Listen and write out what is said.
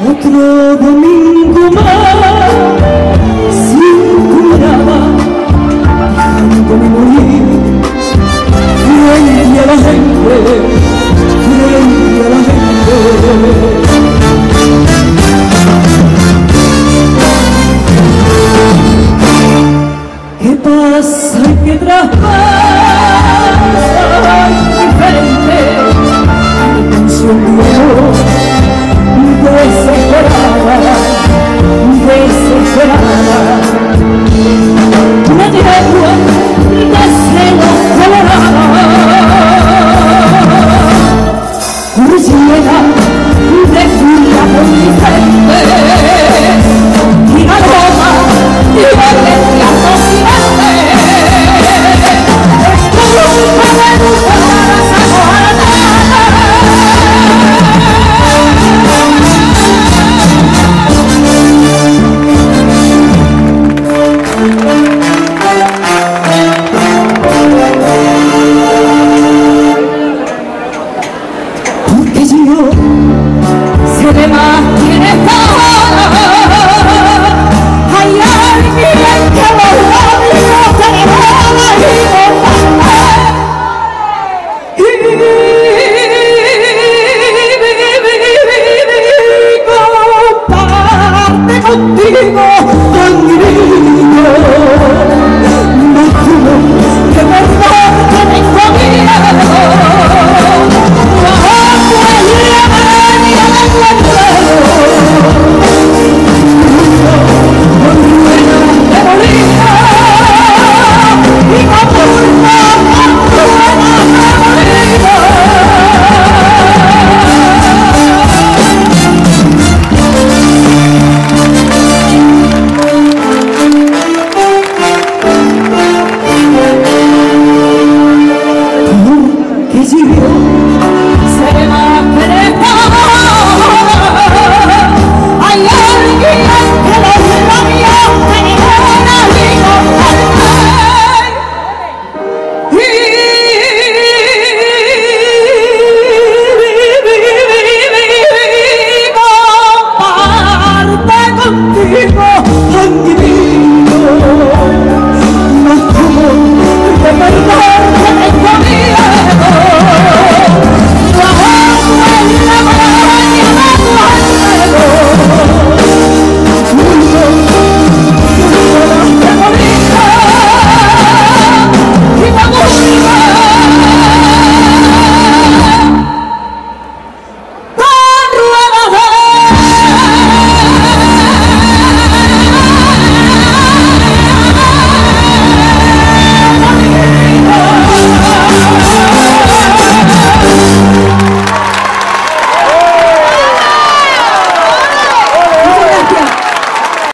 Otro domingo más sin tu mirada, dejándome morir frente a la gente, frente a la gente. ¿Qué pasa? ¿Qué traspasa? 虹を狭き People